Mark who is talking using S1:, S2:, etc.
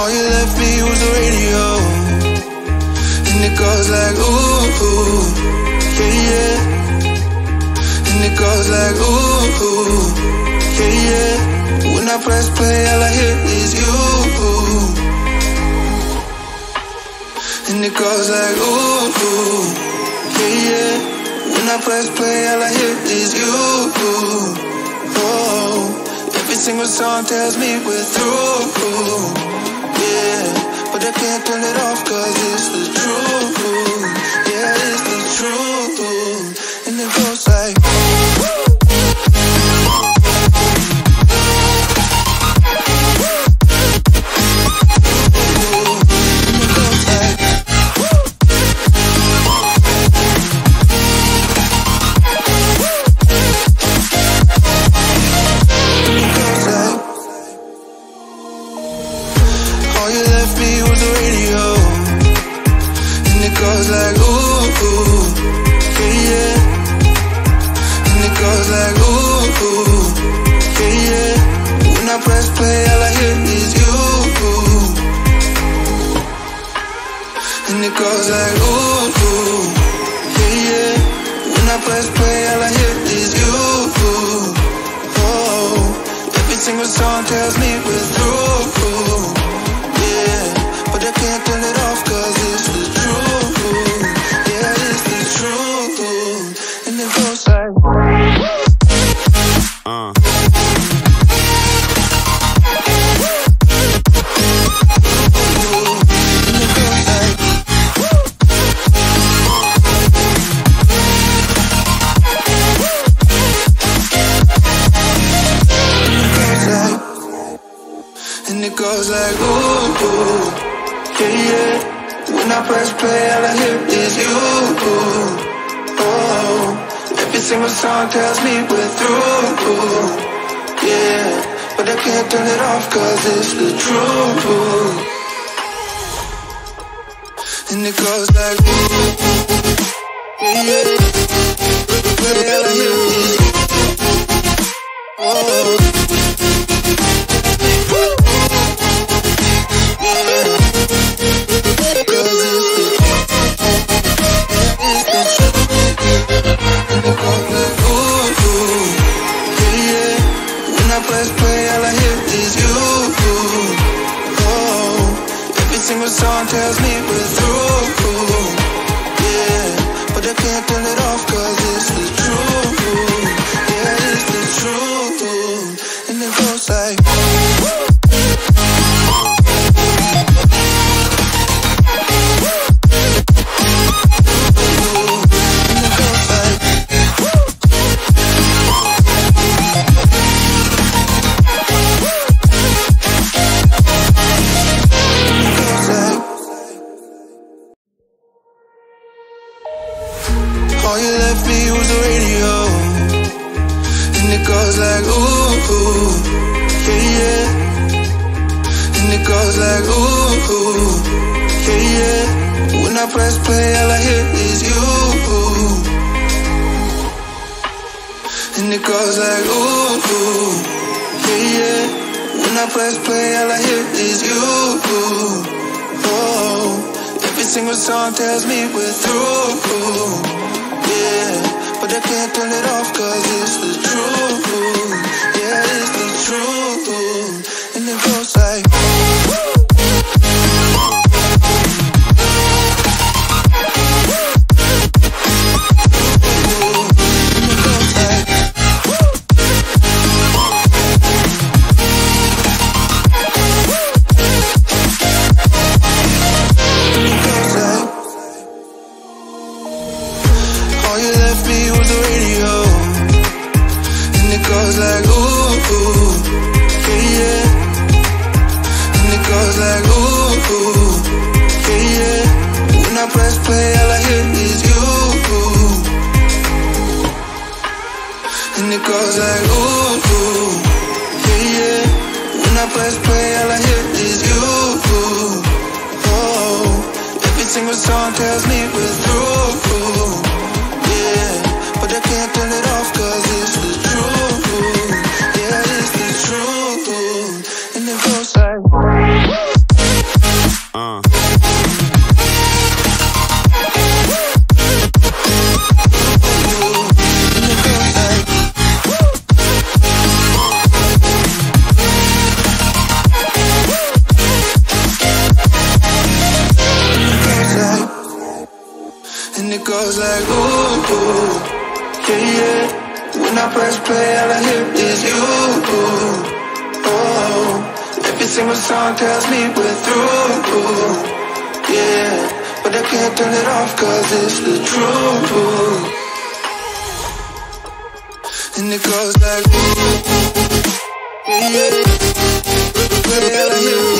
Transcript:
S1: All you left me was the radio. And it goes like, ooh, yeah, yeah. And it goes like, ooh, yeah, yeah. When I press play, all I hear is you. And it goes like, ooh, yeah, yeah. When I press play, all I hear is you. Oh, every single song tells me we're through. All I hear is you. And it goes like, ooh, ooh, yeah, yeah. When I press play, all I hear is you. Oh, every single song tells me we're through. And it goes like, ooh, ooh, yeah, yeah. When I press play, all I hear is you. Oh, every single song tells me we're through. Yeah, but I can't turn it off cause it's the truth. And it goes like, ooh, yeah, yeah. But all I hear is. Oh. Oh, song tells me we're through, yeah, but I can't turn it off 'cause it's the truth, yeah, it's the truth, and it goes like. Goes like, ooh, ooh, yeah, yeah. And it goes like, ooh, ooh, yeah, yeah. When I press play, all I hear is you. And it goes like, ooh, ooh, yeah, yeah. When I press play, all I hear is you. Oh, every single song tells me we're through. Yeah, but I can't turn it off cause it's the truth. Yeah, it's the goes like, ooh, ooh, yeah, yeah. And it goes like, ooh, ooh, yeah, yeah. When I press play, all I hear is you. And it goes like, ooh, ooh, yeah, yeah. When I press play, all I hear is you. Oh, every single song tells me we're through. Like ooh, ooh, yeah, yeah. When I press play, all I hear is you. Oh, every single song tells me we're through. Yeah, but I can't turn it off cause it's the truth. And it goes like ooh, yeah, yeah.